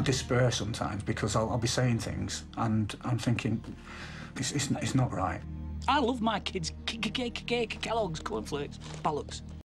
I despair sometimes because I'll, I'll be saying things and I'm thinking, it's, it's, it's not right. I love my kids. K- K- Kellogg's cornflakes, bollocks.